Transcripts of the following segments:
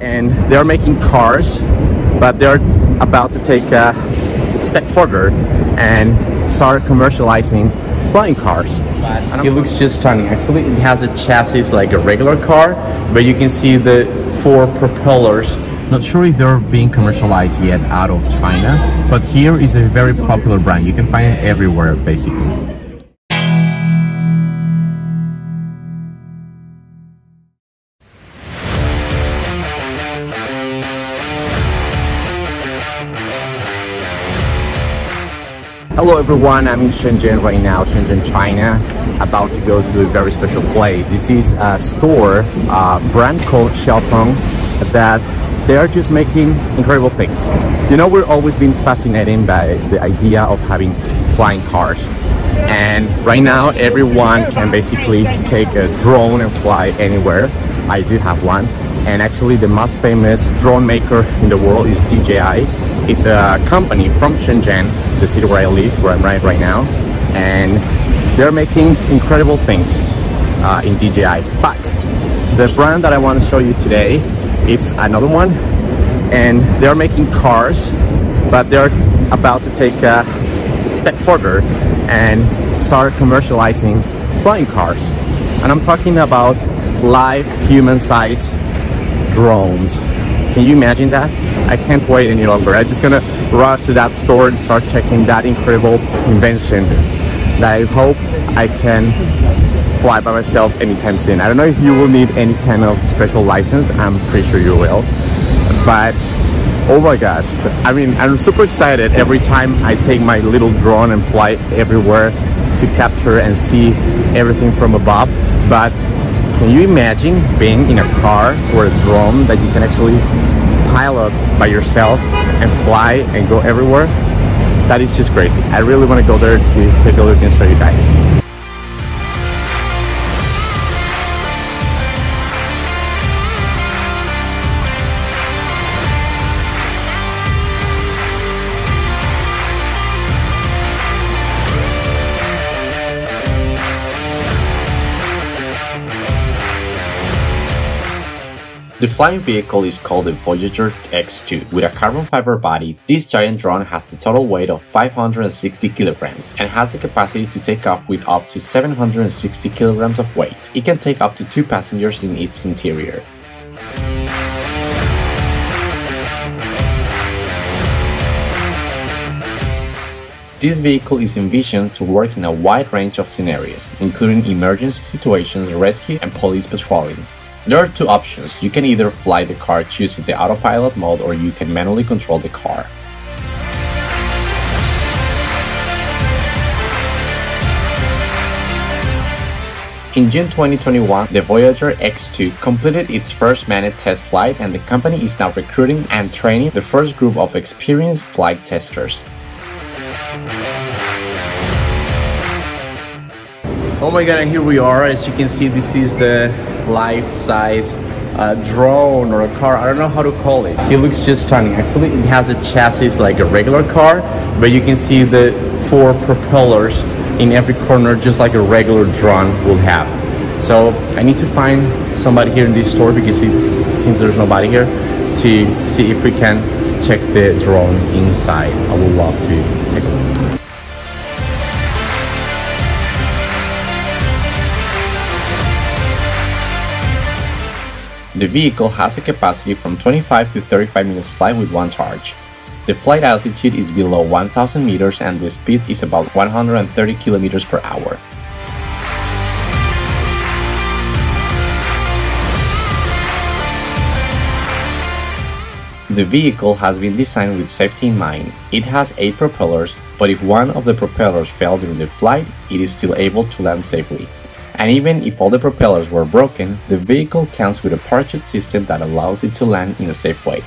and they're making cars but they're about to take a step further and start commercializing flying cars. It looks just stunning. Actually it has a chassis like a regular car but you can see the four propellers. Not sure if they're being commercialized yet out of China but here is a very popular brand. You can find it everywhere basically Hello everyone, I'm in Shenzhen right now, Shenzhen, China, about to go to a very special place. This is a store, a brand called Xiaopeng, that they are just making incredible things. You know, we're always been fascinated by the idea of having flying cars. And right now, everyone can basically take a drone and fly anywhere. I do have one. And actually, the most famous drone maker in the world is DJI it's a company from Shenzhen, the city where I live, where I'm right right now, and they're making incredible things uh, in DJI. But the brand that I want to show you today is another one, and they're making cars, but they're about to take a step further and start commercializing flying cars. And I'm talking about live human-sized drones. Can you imagine that? I can't wait any longer. I'm just gonna rush to that store and start checking that incredible invention that I hope I can fly by myself anytime soon. I don't know if you will need any kind of special license. I'm pretty sure you will. But oh my gosh. I mean, I'm super excited every time I take my little drone and fly everywhere to capture and see everything from above. But can you imagine being in a car or a drone that you can actually pilot by yourself and fly and go everywhere, that is just crazy. I really want to go there to take a look and show you guys. The flying vehicle is called the Voyager X2. With a carbon fiber body, this giant drone has the total weight of 560 kilograms and has the capacity to take off with up to 760 kilograms of weight. It can take up to two passengers in its interior. This vehicle is envisioned to work in a wide range of scenarios, including emergency situations, rescue, and police patrolling. There are two options. You can either fly the car choosing the autopilot mode or you can manually control the car. In June 2021, the Voyager X2 completed its first manned test flight and the company is now recruiting and training the first group of experienced flight testers. Oh my god, and here we are. As you can see, this is the life-size uh, drone or a car. I don't know how to call it. It looks just stunning. Actually, it has a chassis like a regular car, but you can see the four propellers in every corner, just like a regular drone would have. So I need to find somebody here in this store because it seems there's nobody here to see if we can check the drone inside. I would love to take a look. The vehicle has a capacity from 25 to 35 minutes flight with one charge. The flight altitude is below 1000 meters and the speed is about 130 kilometers per hour. The vehicle has been designed with safety in mind. It has 8 propellers, but if one of the propellers failed during the flight, it is still able to land safely and even if all the propellers were broken, the vehicle comes with a parachute system that allows it to land in a safe way.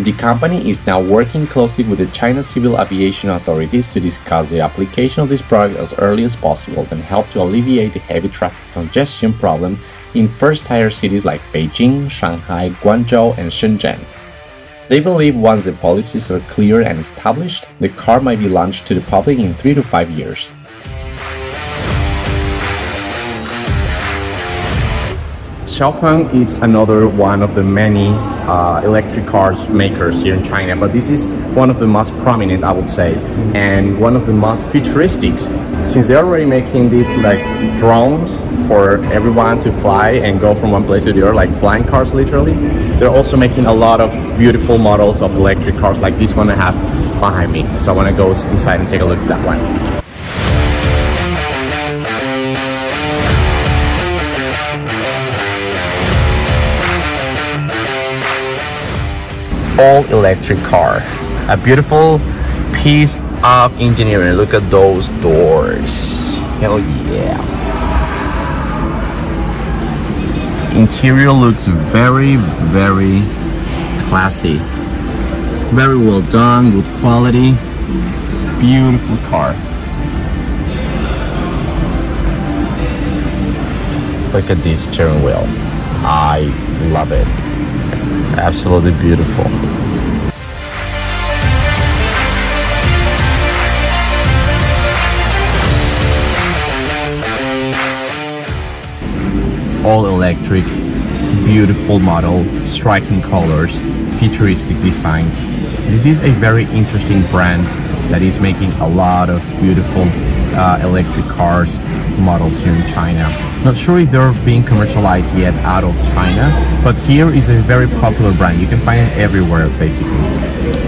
The company is now working closely with the China Civil Aviation authorities to discuss the application of this product as early as possible and help to alleviate the heavy traffic congestion problem in first-tier cities like Beijing, Shanghai, Guangzhou, and Shenzhen. They believe once the policies are clear and established, the car might be launched to the public in 3 to 5 years. Xiaopeng is another one of the many uh, electric cars makers here in China, but this is one of the most prominent, I would say, and one of the most futuristic, since they're already making these like drones for everyone to fly and go from one place to the other, like flying cars literally. They're also making a lot of beautiful models of electric cars like this one I have behind me. So I want to go inside and take a look at that one. all electric car a beautiful piece of engineering look at those doors hell yeah interior looks very very classy. Very well done good quality beautiful car. Look at this steering wheel. I love it. Absolutely beautiful. All electric, beautiful model, striking colors, futuristic designs. This is a very interesting brand that is making a lot of beautiful uh, electric cars models here in China. Not sure if they're being commercialized yet out of China, but here is a very popular brand. You can find it everywhere basically.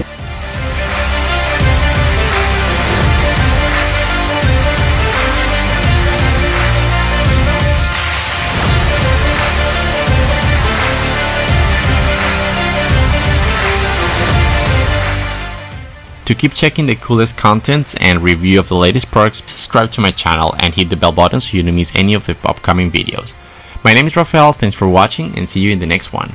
To keep checking the coolest content and review of the latest products, subscribe to my channel and hit the bell button so you don't miss any of the upcoming videos. My name is Rafael, thanks for watching and see you in the next one.